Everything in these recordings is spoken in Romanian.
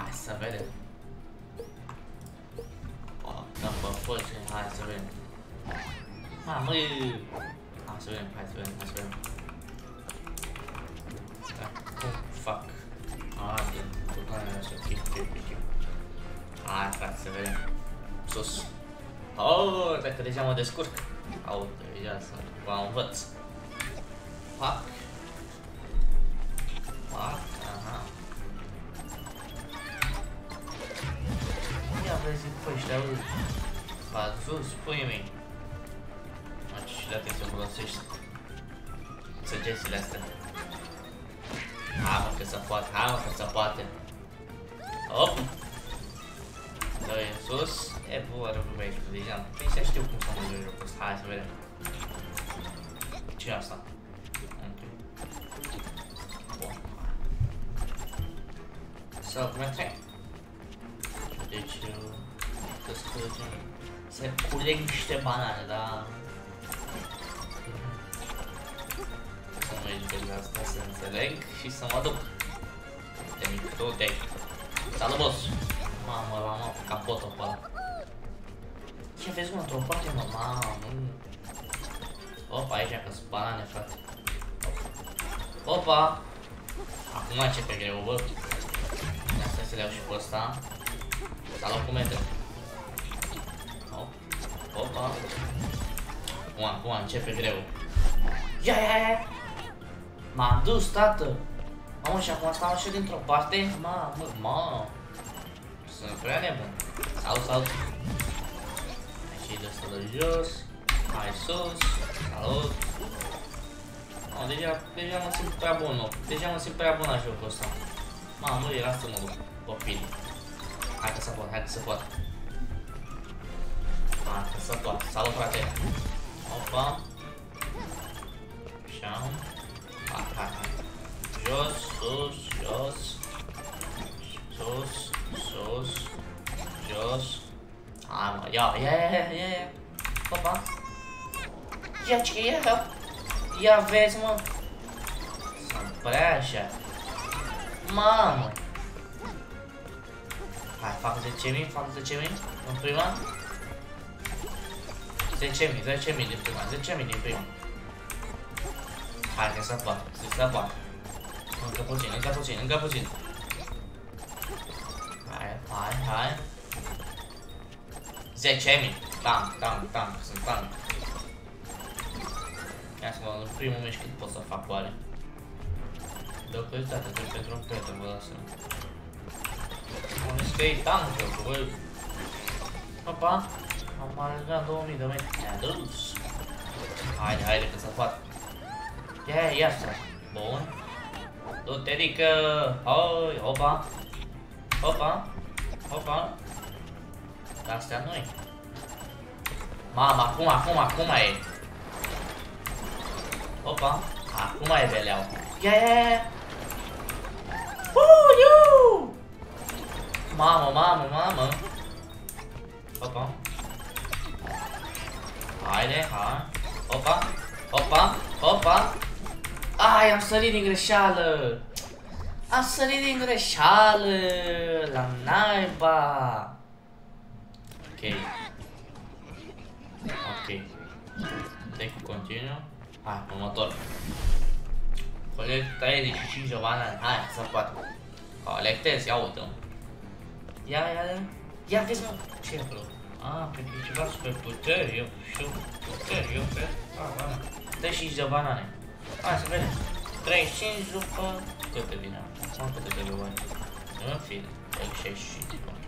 Hai să vedem. O, dăm pe forțe, hai să vedem. Ha, măi! Hai să vedem, hai să vedem, hai să vedem. Da, cum fac? Ah, din butoanele astea, ok, ok, ok. Hai, frate, să vedem. Sus. Oh, dacă deja mă descurc. Au, deja să vă învăț. Pac. Pac, Ia vezi pe ăștia, v-ați sus, puii mei. Aici și dacă să folosești săgețile astea. Hai mă că se poate, hai mă că se poate. Hop! Doi în sus. E bună pe aici, deja. Păi să știu cum să mă joc jocul ăsta. Hai să vedem. ce asta? Ok. Bun. Să mergem. Deci, să scurgem. Se culeg niște banane, dar... Să mă educez asta, să înțeleg și să mă duc. De mic, tu te Salut, boss! Mamă, l-am luat capotul pe ăla. Ce vezi, mă, într-o parte, mă, mamă. Opa, aici că sunt banane, frate. Opa! Acum începe greu, bă. Asta să le iau și pe ăsta. Salut cu metru. Opa. Acum, acum începe greu. Ia, ia, ia! M-am dus, tată! Mamă, și acum stau așa dintr-o parte? Mamă, mamă! Sunt prea nebun. Salut, salut! Hai și de asta de jos. Hai sus. Salut! Oh, deja, deja mă simt prea bun, nu. Deja mă simt prea bun la jocul ăsta. Mamă, nu era să mă duc copil. Hai că să pot, hai că să pot. Hai că să pot. Salut, frate! Opa! Așa. Hai, hai, hai. Jos, sus, jos. Sus, sus, jos. Hai mă, ia, ia, ia, ia, ia. Opa. Ia ce ia. Ia vezi mă. Sunt prea așa. Mamă. Hai, fac 10.000, fac 10.000 în prima. 10.000, 10.000 din prima, 10.000 din prima. Hai că să poate, să poate. Încă puțin, încă puțin, încă puțin. Hai, hai, hai. 10.000. Tank, tank, tank, sunt tank. Ia să mă în primul meci cât pot să fac oare. Deocamdată trebuie pentru un prieten, vă dați seama. Am zis că e tank jocul, băi. Opa, am alergat 2000 de metri. Ne-a dus. Haide, haide că se poate. Ia, ia asta. Bun. Du-te, rică! Hai, opa! Opa! Opa! Dar astea noi. Mama, acum, acum, acum e. Opa! Acum e beleau. Ia, ia, ia! Uh, iu! Mamă, mamă, mamă! Opa! Haide, hai! Opa! Opa! Opa! Ai, am sărit din greșeală! Am sărit din greșeală! La naiba! Ok. Ok. Deci continuu. Hai, următor. Colecta 35 de banane. Hai, să poate. Colectez, ia uite Ia, ia, ia. Ia, vezi mă. Ce e acolo? Ah, pentru ceva super puteri, eu știu. Puteri, eu cred. Ah, banane. 35 de banane. Hai să vedem. 35 după... Câte vine? Am câte de bani. În fine. 65. Ok.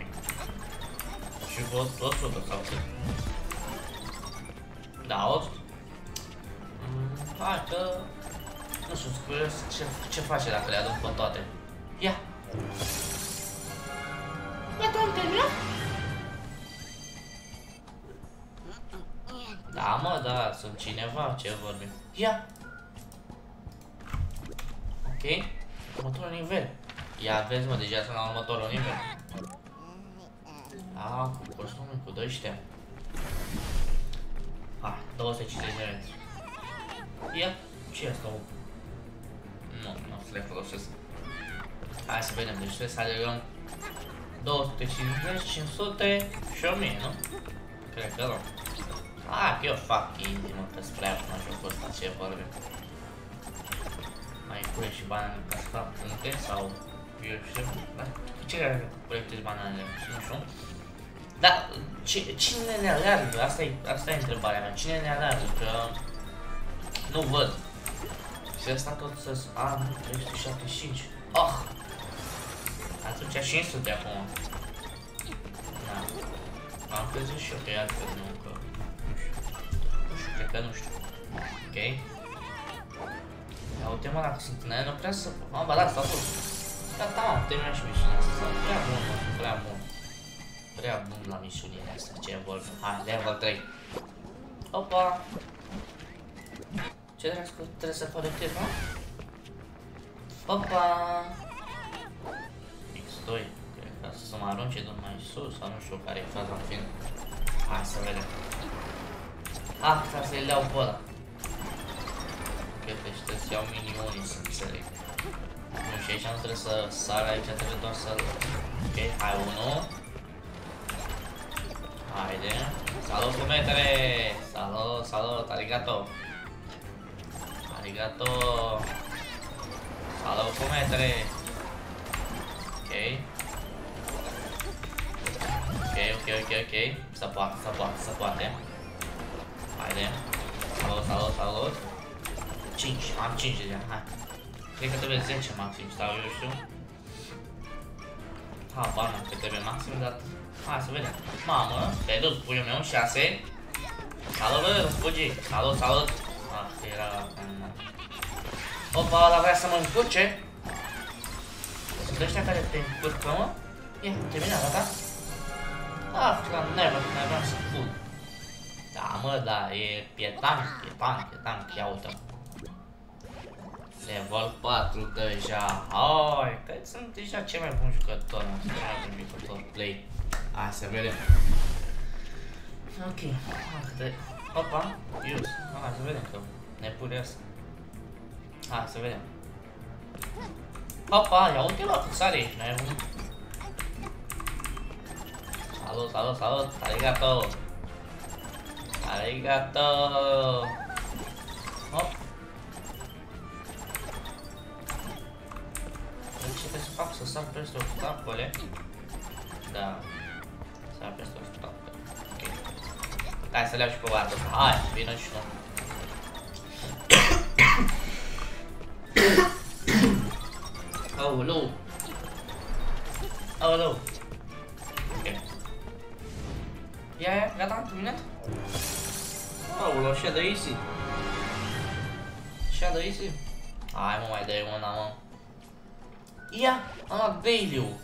Și văd 100 sau cât? Da, 100. Mm, hai că... Nu știu, curios ce, ce face dacă le adun pe toate. Ia! Ia te-am terminat? Mă, da, sunt cineva, ce vorbim. Ia! Ok? Următorul nivel. Ia, vezi, mă, deja sunt la următorul nivel. A, cu costumul, cu ăștia. Ah, 250 de metri. Ia, ce asta? Nu, nu o să le folosesc. Hai să vedem, deci trebuie să alegăm 250, 500 și 1000, nu? Cred că nu. Ah, că eu fac easy, mă, că spre acum jocul ăsta, ce vorbim. Mai pune și banane ca să fac puncte sau eu știu, da? Ce care colectezi bananele? Nu știu. Da, cine ne aleargă? Asta e, asta e întrebarea mea. Cine ne aleargă? Că nu văd. Și asta tot să... A, nu, 375. Oh! Atunci 500 acum. Da. Am crezut și eu că e altfel, nu că... Nu știu, cred că nu știu. Ok. Ia uite mă, dacă sunt în aia, nu prea să... Mă, ba da, stau tot. Gata, da, am terminat și misiunea asta. Prea bun, mă, prea bun. Prea bun la misiunile astea, ce vorbim. Hai, level 3. Opa! Ce dracu trebuie să colectez, mă? Opa! X2. Cred că să mă arunce de mai sus sau nu știu care e faza în film. Hai să vedem. Ah, trebuie să-i leau pe ăla. Cred că trebuie să iau minionii să înțeleg. Nu, și aici nu trebuie să sar, aici trebuie doar să-l... Ok, hai, unul. Haide. Salut, fumetele! Salut, salut, arigato! Arigato! Salut, fumetele! Ok. Ok, ok, ok, ok. Se poate, se poate, se poate. Haide. Salut, salut, salut. 5, am 5 deja, hai. Cred că trebuie 10 maxim sau eu știu. Ha, bana, că trebuie maxim, dar... Hai să vedem. Mamă, te-ai dus, puiul meu, 6. Salut, bă, fugi. Salut, salut. Ah, era... Opa, ăla vrea să mă încurce. Sunt ăștia care te încurcă, mă? Ia, terminat, gata? Ah, la never, never să fug. Da, mă, da, e, e tank, e tank, e tank, ia uite -mă. Level 4 deja. Hai, că sunt deja cel mai bun jucător, cel mai bun jucător play. Hai să vedem. Ok, de... Opa, use. Hai să vedem că nebunia asta. Hai să vedem. Opa, ia uite la sare aici, nebun. Salut, salut, salut, arigato. Arigato. Deci trebuie să fac să sar peste obstacole. Da. Sar peste obstacole. Ok. Hai să le iau și pe vată. Hai, vină și nu. Aoleu. Aoleu. Ok. Ia, ia, gata, am terminat? Aoleu, și-a de easy. Și-a de easy. Hai mă, mai dai una, mă. Ia, am luat value.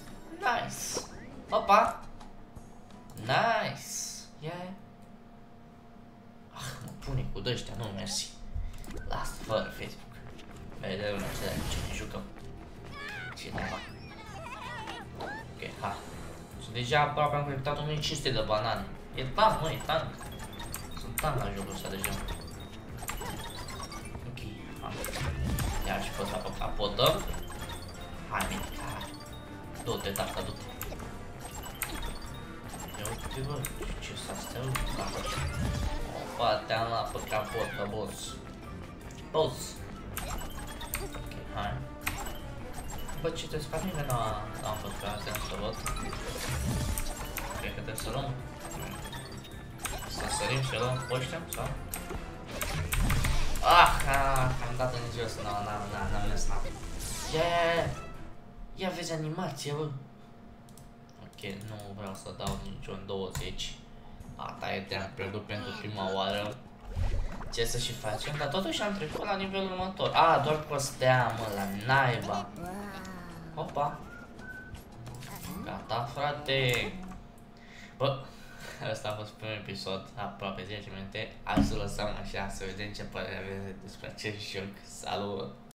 Nice. Opa. Nice. Ia, ia. Ah, mă pune cu dăștia, nu, mersi. Lasă, fără Facebook. Vedem una ce ce ne jucăm. Cineva. Ok, ha. Sunt deja aproape am colectat 1500 de banane. E tank, mă, e tank. Sunt tank la jocul ăsta deja. Ok, ha. Ia și pe ăsta pe capotă. Hai, mitica, hai. Du-te, tata, du-te. Ia uite, bă, ce s-a stea, tata. Opa, te-am luat pe capotă, boss. Boss. Ok, hai. Bă, ce te fac nimeni n-am fost pe atent să văd. Cred că trebuie să luăm. Să sărim și luăm pe ăștia, sau? Ah, ah, am dat în jos, nu, no, n-am, n-am, n-am mers, n-am. Yeah! Ia vezi animația, bă. Ok, nu vreau să dau niciun 20. Ata e te-am pierdut pentru prima oară. Ce să și facem? Dar totuși am trecut la nivelul următor. A, doar cu stea, mă, la naiba. Opa. Gata, frate. Bă, ăsta a fost primul episod, aproape 10 minute. Hai să lăsăm așa, să vedem ce părere aveți despre acest joc. Salut!